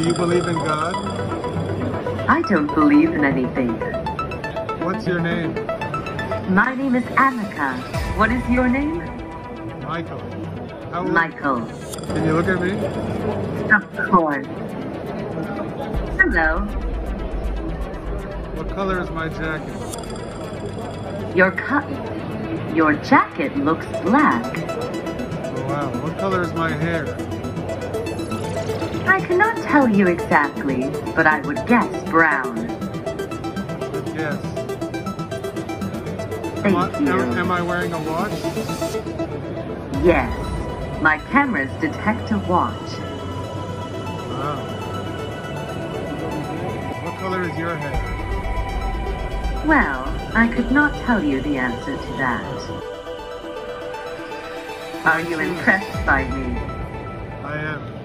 Do you believe in God? I don't believe in anything. What's your name? My name is Ameca. What is your name? Michael. How? Michael. Can you look at me? Of course. Hello. What color is my jacket? Your cut. Your jacket looks black. Oh, wow. What color is my hair? I cannot tell you exactly, but I would guess brown. Guess. Thank Am I, you. am, am I wearing a watch? Yes. My cameras detect a watch. Wow. What color is your hair? Well, I could not tell you the answer to that. Are you impressed by me? I am.